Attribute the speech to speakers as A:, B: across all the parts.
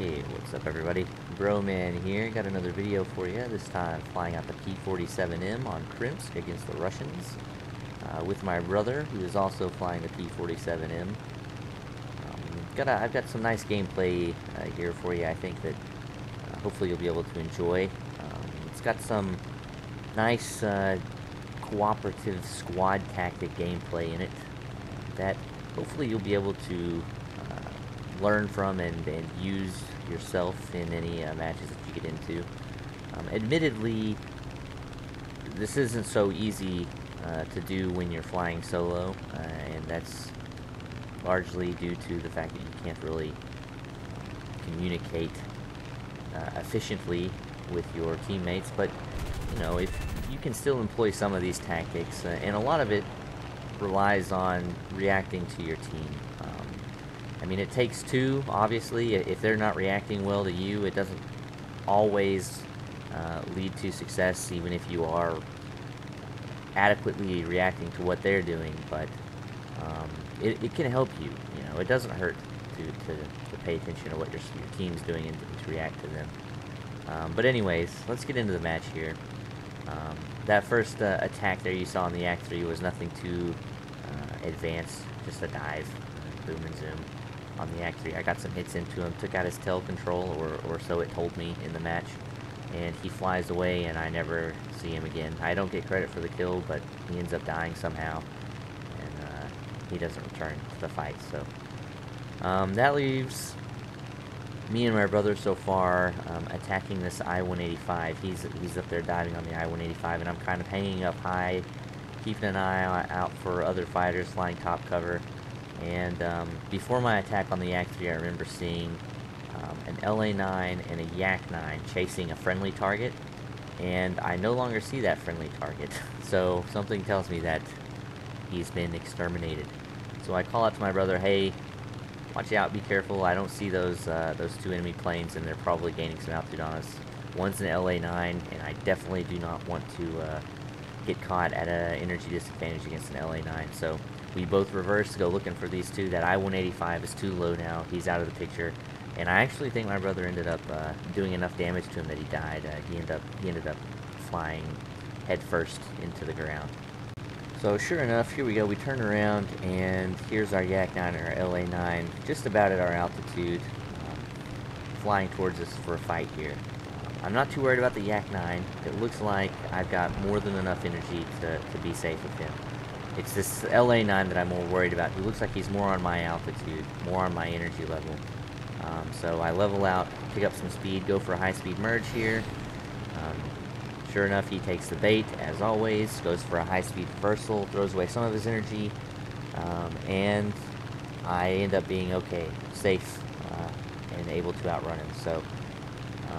A: Hey, what's up everybody? Broman here, got another video for you, this time flying out the P-47M on Krymsk against the Russians uh, with my brother, who is also flying the P-47M. Um, got a, I've got some nice gameplay uh, here for you, I think that uh, hopefully you'll be able to enjoy. Um, it's got some nice uh, cooperative squad tactic gameplay in it that hopefully you'll be able to learn from and, and use yourself in any uh, matches that you get into. Um, admittedly, this isn't so easy uh, to do when you're flying solo, uh, and that's largely due to the fact that you can't really communicate uh, efficiently with your teammates, but you know, if you can still employ some of these tactics, uh, and a lot of it relies on reacting to your team. I mean, it takes two, obviously. If they're not reacting well to you, it doesn't always uh, lead to success, even if you are adequately reacting to what they're doing. But um, it, it, can help you. You know, it doesn't hurt to, to, to pay attention to what your, your team's doing and to, react to them. Um, but anyways, let's get into the match here. Um, that first uh, attack there you saw in the Yak-3 was nothing too uh, advanced, just a dive, boom and zoom on the 3. I got some hits into him, took out his tail control, or, or so it told me in the match. And he flies away, and I never see him again. I don't get credit for the kill, but he ends up dying somehow. And uh, he doesn't return to the fight, so... Um, that leaves me and my brother so far um, attacking this I-185. He's, he's up there diving on the I-185, and I'm kind of hanging up high, keeping an eye out for other fighters flying top cover. And um, before my attack on the Yak-3, I remember seeing um, an LA-9 and a Yak-9 chasing a friendly target. And I no longer see that friendly target. So something tells me that he's been exterminated. So I call out to my brother, hey, watch out, be careful. I don't see those uh, those two enemy planes, and they're probably gaining some altitude on us. One's an LA-9, and I definitely do not want to uh, get caught at an energy disadvantage against an LA-9. So we both reverse to go looking for these two. That I-185 is too low now. He's out of the picture. And I actually think my brother ended up uh, doing enough damage to him that he died. Uh, he ended up he ended up flying headfirst into the ground. So sure enough, here we go. We turn around, and here's our Yak-9 or LA-9, just about at our altitude, um, flying towards us for a fight here. I'm not too worried about the Yak-9. It looks like I've got more than enough energy to, to be safe with him. It's this LA9 that I'm more worried about. He looks like he's more on my altitude, more on my energy level. Um, so I level out, pick up some speed, go for a high-speed merge here. Um, sure enough, he takes the bait, as always, goes for a high-speed reversal, throws away some of his energy, um, and I end up being okay, safe, uh, and able to outrun him. So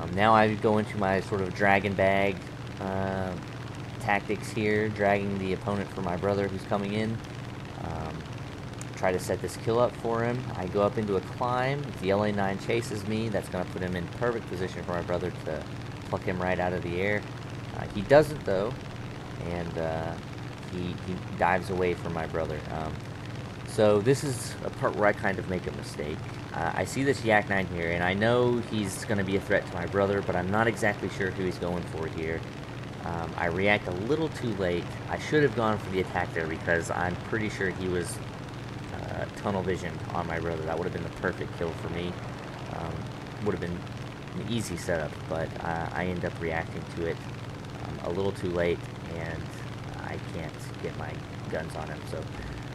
A: um, now I go into my sort of drag n' bag uh, tactics here, dragging the opponent for my brother who's coming in. Um, try to set this kill up for him. I go up into a climb. If the LA9 chases me, that's going to put him in perfect position for my brother to pluck him right out of the air. Uh, he doesn't, though, and uh, he, he, dives away from my brother. Um, so this is a part where I kind of make a mistake. Uh, I see this Yak-9 here, and I know he's going to be a threat to my brother, but I'm not exactly sure who he's going for here. Um, I react a little too late. I should have gone for the attack there because I'm pretty sure he was uh, tunnel vision on my brother. That would have been the perfect kill for me. Um, would have been an easy setup, but uh, I end up reacting to it um, a little too late, and I can't get my guns on him. So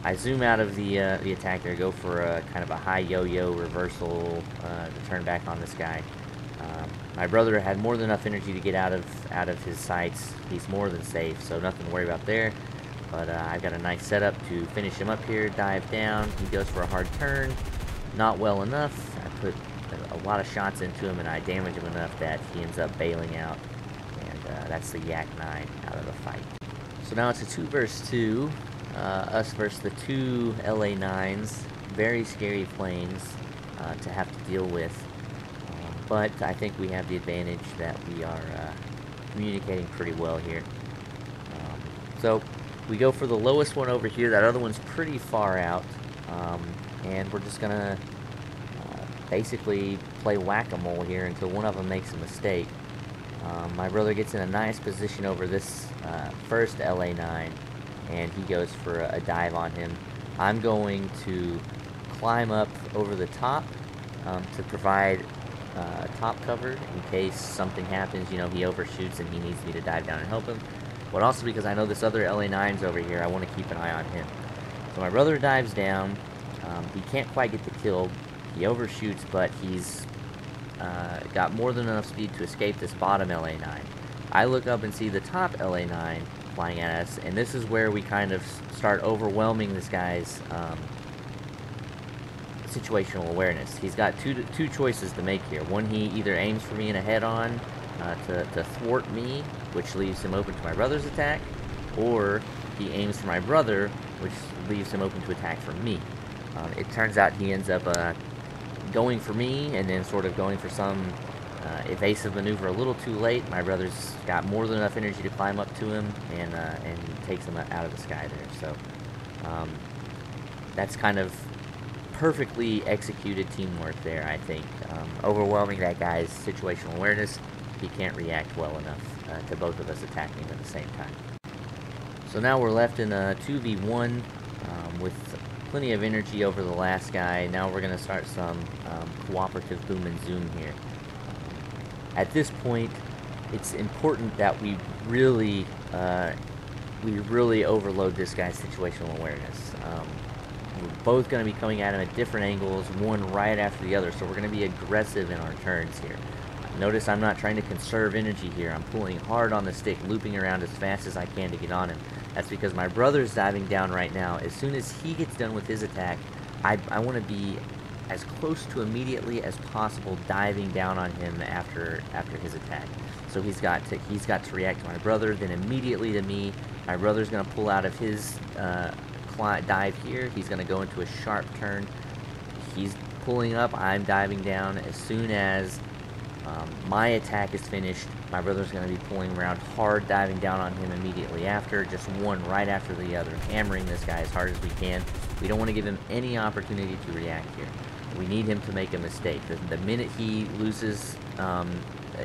A: I zoom out of the uh, the attack there, go for a kind of a high yo-yo reversal uh, to turn back on this guy. Um, my brother had more than enough energy to get out of out of his sights. He's more than safe, so nothing to worry about there. But uh, I've got a nice setup to finish him up here, dive down. He goes for a hard turn. Not well enough. I put a lot of shots into him, and I damage him enough that he ends up bailing out. And uh, that's the Yak-9 out of the fight. So now it's a 2 versus 2. Uh, us versus the two LA-9s. Very scary planes uh, to have to deal with but I think we have the advantage that we are uh, communicating pretty well here. Um, so we go for the lowest one over here. That other one's pretty far out, um, and we're just gonna uh, basically play whack-a-mole here until one of them makes a mistake. Um, my brother gets in a nice position over this uh, first LA9, and he goes for a, dive on him. I'm going to climb up over the top um, to provide uh, top cover in case something happens. You know, he overshoots and he needs me to dive down and help him. But also because I know this other LA9's over here, I want to keep an eye on him. So my brother dives down. Um, he can't quite get the kill. He overshoots, but he's uh, got more than enough speed to escape this bottom LA9. I look up and see the top LA9 flying at us, and this is where we kind of start overwhelming this guy's um, situational awareness. He's got two two choices to make here. One, he either aims for me in a head-on uh, to, to thwart me, which leaves him open to my brother's attack, or he aims for my brother, which leaves him open to attack from me. Um, it turns out he ends up uh, going for me and then sort of going for some uh, evasive maneuver a little too late. My brother's got more than enough energy to climb up to him and uh, and takes him out of the sky there. So um, that's kind of perfectly executed teamwork there, I think. Um, overwhelming that guy's situational awareness. He can't react well enough uh, to both of us attacking at the same time. So now we're left in a 2v1 um, with plenty of energy over the last guy. Now we're going to start some um, cooperative boom and zoom here. At this point, it's important that we really, uh, we really overload this guy's situational awareness. Um, we're both going to be coming at him at different angles, one right after the other, so we're going to be aggressive in our turns here. Notice I'm not trying to conserve energy here. I'm pulling hard on the stick, looping around as fast as I can to get on him. That's because my brother's diving down right now. As soon as he gets done with his attack, I, I want to be as close to immediately as possible diving down on him after after his attack. So he's got to he's got to react to my brother, then immediately to me. My brother's gonna pull out of his uh, dive here. He's going to go into a sharp turn. He's pulling up. I'm diving down. As soon as um, my attack is finished, my brother's going to be pulling around hard, diving down on him immediately after. Just one right after the other, hammering this guy as hard as we can. We don't want to give him any opportunity to react here. We need him to make a mistake. The, the minute he loses um,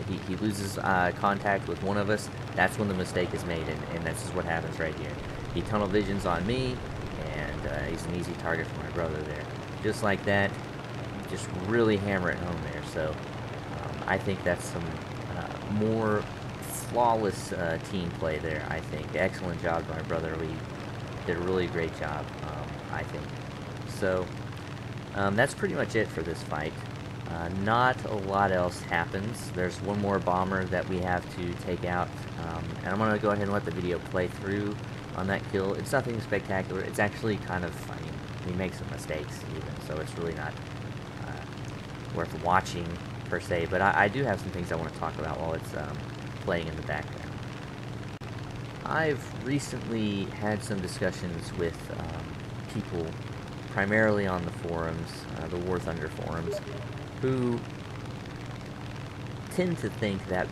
A: he, he loses uh, contact with one of us, that's when the mistake is made, and, and this is what happens right here. He tunnel visions on me, and uh, he's an easy target for my brother there. Just like that, just really hammer it home there. So um, I think that's some uh, more flawless uh, team play there, I think. Excellent job by my brother. We did a really great job, um, I think. So um, that's pretty much it for this fight. Uh, not a lot else happens. There's one more bomber that we have to take out, um, and I'm going to go ahead and let the video play through on that kill. It's nothing spectacular. It's actually kind of, funny. he makes some mistakes even, so it's really not uh, worth watching per se. But I, I, do have some things I want to talk about while it's um, playing in the background. I've recently had some discussions with um, people, primarily on the forums, uh, the War Thunder forums, who tend to think that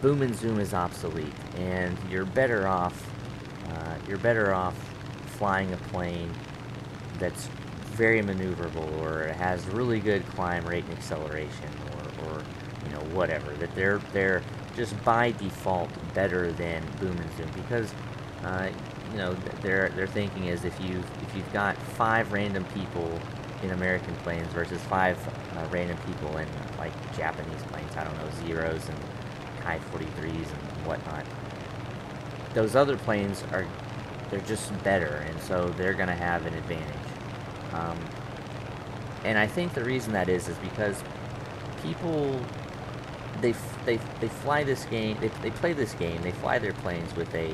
A: boom and zoom is obsolete, and you're better off uh, you're better off flying a plane that's very maneuverable or has really good climb rate and acceleration or, or you know whatever that they're they're just by default better than boom and zoom because uh, you know their their thinking is if you if you've got five random people in American planes versus five uh, random people in like Japanese planes I don't know zeros and high 43s and whatnot those other planes are they're just better, and so they're going to have an advantage. Um, and I think the reason that is is because people they they they fly this game they they play this game they fly their planes with a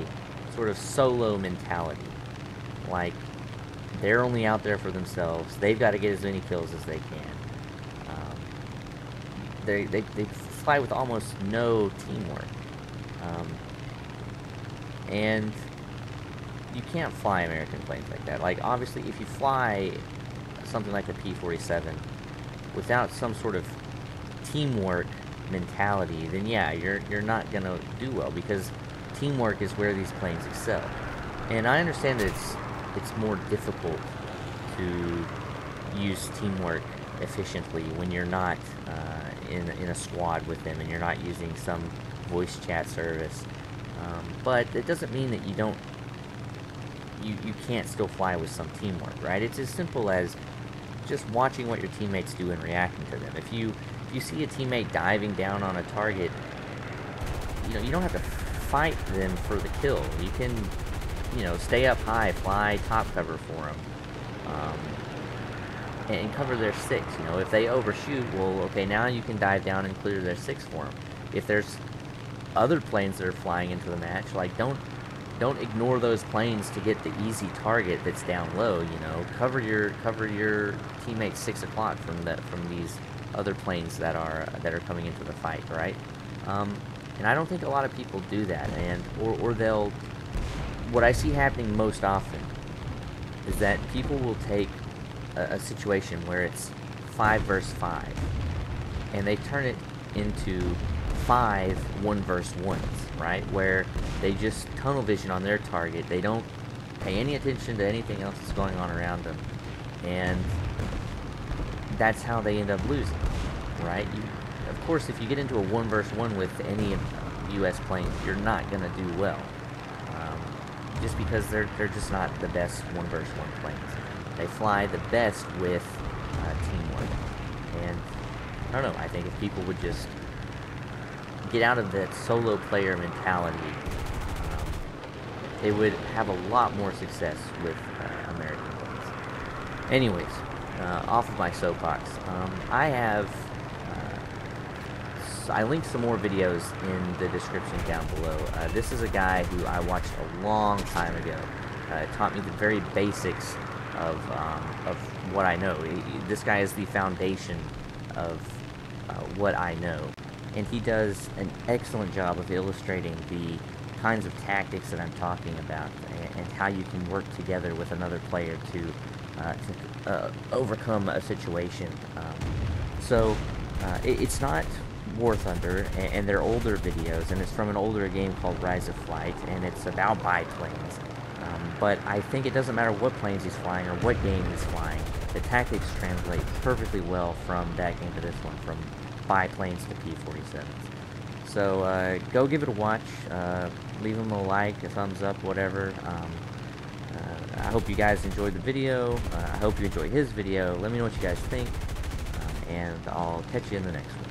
A: sort of solo mentality, like they're only out there for themselves. They've got to get as many kills as they can. Um, they, they they fly with almost no teamwork. Um, and you can't fly American planes like that. Like, obviously, if you fly something like a P-47 without some sort of teamwork mentality, then yeah, you're you're not gonna do well because teamwork is where these planes excel. And I understand that it's it's more difficult to use teamwork efficiently when you're not uh, in, in a squad with them and you're not using some voice chat service. Um, but it doesn't mean that you don't you, you can't still fly with some teamwork, right? It's as simple as just watching what your teammates do and reacting to them. If you if you see a teammate diving down on a target, you know, you don't have to fight them for the kill. You can, you know, stay up high, fly top cover for them, um, and, cover their six. You know, if they overshoot, well, okay, now you can dive down and clear their six for them. If there's other planes that are flying into the match, like don't don't ignore those planes to get the easy target that's down low. You know, cover your cover your teammates six o'clock from the from these other planes that are that are coming into the fight, right? Um, and I don't think a lot of people do that, and or or they'll. What I see happening most often is that people will take a, a situation where it's five verse five, and they turn it into five one verse ones, right? Where they just tunnel vision on their target. They don't pay any attention to anything else that's going on around them. And that's how they end up losing, right? You, of course, if you get into a one versus one with any U.S. planes, you're not going to do well. Um, just because they're, they're just not the best one versus one planes. They fly the best with uh, teamwork. And I don't know, I think if people would just get out of that solo player mentality, um, they would have a lot more success with uh, American planes. Anyways, uh, off of my soapbox, um, I have I linked some more videos in the description down below. Uh, this is a guy who I watched a long time ago. Uh, taught me the very basics of um, of what I know. This guy is the foundation of uh, what I know and he does an excellent job of illustrating the kinds of tactics that I'm talking about and, and how you can work together with another player to, uh, to uh, overcome a situation. Um, so uh, it, it's not War Thunder, and, and, older videos, and it's from an older game called Rise of Flight, and it's about biplanes. Um, but I think it doesn't matter what planes he's flying or what game he's flying. The tactics translate perfectly well from that game to this one, from biplanes to P-47s. So uh, go give it a watch. Uh, leave them a like, a thumbs up, whatever. Um, uh, I hope you guys enjoyed the video. Uh, I hope you enjoyed his video. Let me know what you guys think. Um, and I'll catch you in the next one.